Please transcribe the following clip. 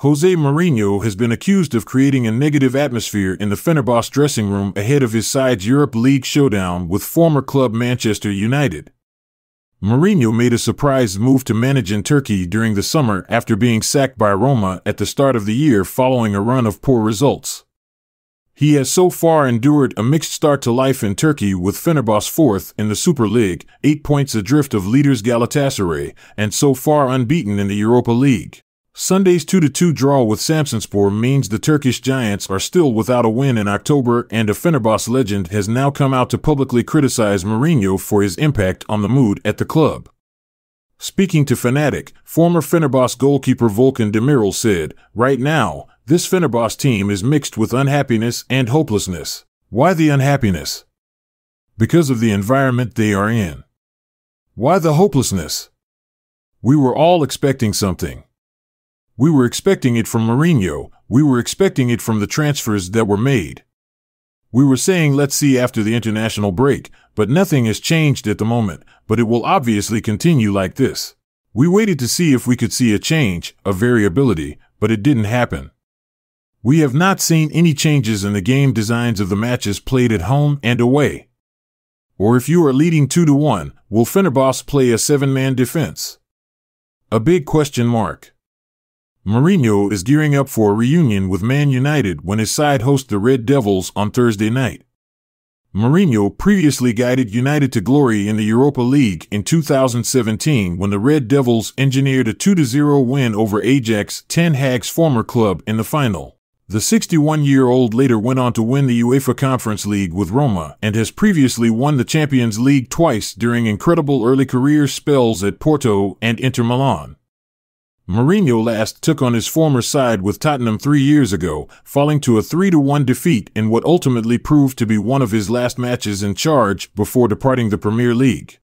Jose Mourinho has been accused of creating a negative atmosphere in the Fenerbahce dressing room ahead of his side's Europa League showdown with former club Manchester United. Mourinho made a surprise move to manage in Turkey during the summer after being sacked by Roma at the start of the year following a run of poor results. He has so far endured a mixed start to life in Turkey with Fenerbahce fourth in the Super League, eight points adrift of leaders Galatasaray, and so far unbeaten in the Europa League. Sunday's 2-2 draw with Samsunspor means the Turkish Giants are still without a win in October and a Fenerbahce legend has now come out to publicly criticize Mourinho for his impact on the mood at the club. Speaking to Fanatik, former Fenerbahce goalkeeper Volkan Demirel said, Right now, this Fenerbahce team is mixed with unhappiness and hopelessness. Why the unhappiness? Because of the environment they are in. Why the hopelessness? We were all expecting something. We were expecting it from Mourinho. We were expecting it from the transfers that were made. We were saying let's see after the international break, but nothing has changed at the moment, but it will obviously continue like this. We waited to see if we could see a change, a variability, but it didn't happen. We have not seen any changes in the game designs of the matches played at home and away. Or if you are leading 2 to 1, will Fenerbahce play a seven-man defense? A big question mark. Mourinho is gearing up for a reunion with Man United when his side hosts the Red Devils on Thursday night. Mourinho previously guided United to glory in the Europa League in 2017 when the Red Devils engineered a 2-0 win over Ajax, Ten Hag's former club, in the final. The 61-year-old later went on to win the UEFA Conference League with Roma and has previously won the Champions League twice during incredible early career spells at Porto and Inter Milan. Mourinho last took on his former side with Tottenham three years ago, falling to a 3-1 defeat in what ultimately proved to be one of his last matches in charge before departing the Premier League.